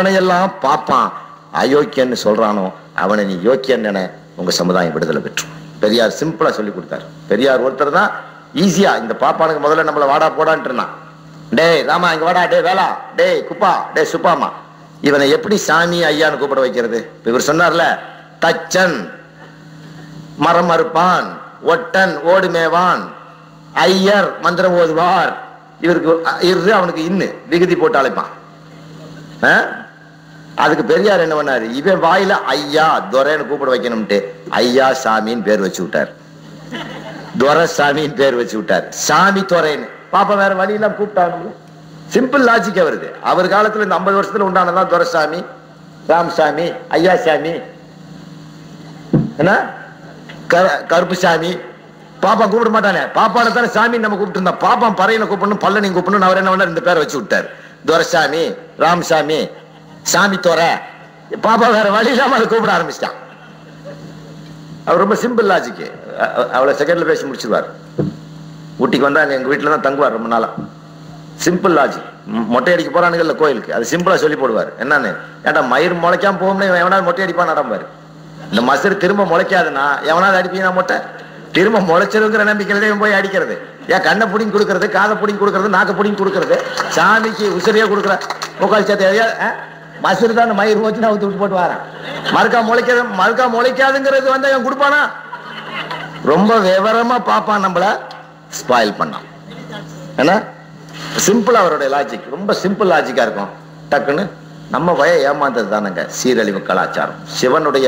அவனையெல்லாம் பார்ப்பான். அயோக்கியன்னு சொல்றானோ அவனை நீ யோக்கியன் என உங்க சமுதாயம் விடுதலை பெற்றும் பெரியார் சிம்பிளா சொல்லி கொடுத்தாரு. பெரியார் ஒருத்தர் தான் ஈஸியா இந்த பாப்பானுக்கு முதல்ல நம்மள வாடா போடான்ட்டு இருந்தான். டேய் ராமா இங்க வாடா டேய் வேலா டேய் குப்பா டேய் சுப்பாமா. இவனை எப்படி சாமி ஐயான்னு கூப்பிட வைக்கிறது? இவர் சொன்னார்ல தச்சன் மரம் அறுப்பான் ஒட்டன் ஓடுமேவான் ஐயர் மந்திரம் ஓதுவார். இவருக்கு இரு அவனுக்கு இன்னு விகுதி போட்டு அழைப்பான். ஆ? அதுக்கு பெரியார் என்ன பண்ணாரு? இவன் வாயில ஐயா துரைன்னு கூப்பிட வைக்கணும்ட்டு ஐயா சாமின்னு பேர் வச்சு விட்டார். துரசாமின்னு பேர் வச்சு விட்டார். சாமி துறைன்னு பாப்பா வேற வழியெல்லாம் கூப்பிட்டாங்க சிம்பிள் லாஜிக் அவருது அவர் காலத்துல இந்த ஐம்பது வருஷத்துல உண்டானதான் துரசாமி ராம்சாமி ஐயா சாமி. என்ன? கரு- கருப்புசாமி பாப்பா கூப்பிட மாட்டானே. பாப்பால தானே சாமி நம்ம கூப்பிட்டு இருந்தோம். பாப்பான் பறையில கூப்பிடணும் பல்லனி கூப்பிடணும் அவர் என்ன பண்ணார்? இந்த பேரை வச்சு விட்டார். துரசாமி ராம்சாமி சாமி தோற. பாப்பா வேற வழி இல்லாம அதை கூப்பிட ஆரம்பிச்சிட்டான். அவர் ரொம்ப சிம்பிள் லாஜிக்கு அவளை செகண்ட்ல பேசி முடிச்சிருவார். ஊட்டிக்கு வந்தா எங்க வீட்டுல தான் தங்குவார் ரொம்ப நாளா. சிம்பிள் லாஜிக் மொட்டை அடிக்க போறானுங்கல்ல கோயிலுக்கு. அது சிம்பிளா சொல்லி போடுவார். என்னன்னு? ஏன்டா மயிர் முளைக்காம போகும்னு இவன் எவனாவது மொட்டை அடிப்பான் நடம்பாரு இந்த மசர் திரும்ப முளைக்காதுன்னா எவனாவது அடிப்பீங்கன்னா மொட்டை? திரும்ப முளைச்சிருங்கிற நம்பிக்கையில போய் அடிக்கிறது. ஏன் கண்ணை புடிங்கி கொடுக்கறது காதை புடிங்கி கொடுக்கறது நாக்க புடிங்கி கொடுக்கறது? சாமிக்கு உசிரியா கொடுக்குற. முக்கால் சேர்த்து மசுறு தான் மயிர் போச்சு அவுத்து விட்டு போட்டு வரேன். மறுக்கா முளைக்காது மறுக்கா முளைக்காதுங்கிறது வந்து அவன் கொடுப்பானா? ரொம்ப விவரமா பார்ப்பான் நம்மள. ஸ்பாயில் பண்ணான். ஏன்னா சிம்பிள் அவருடைய லாஜிக் ரொம்ப சிம்பிள் லாஜிக்கா இருக்கும். டக்குன்னு நம்ம வய ஏமாந்தது தானங்க சீரழிவு கலாச்சாரம். சிவனுடைய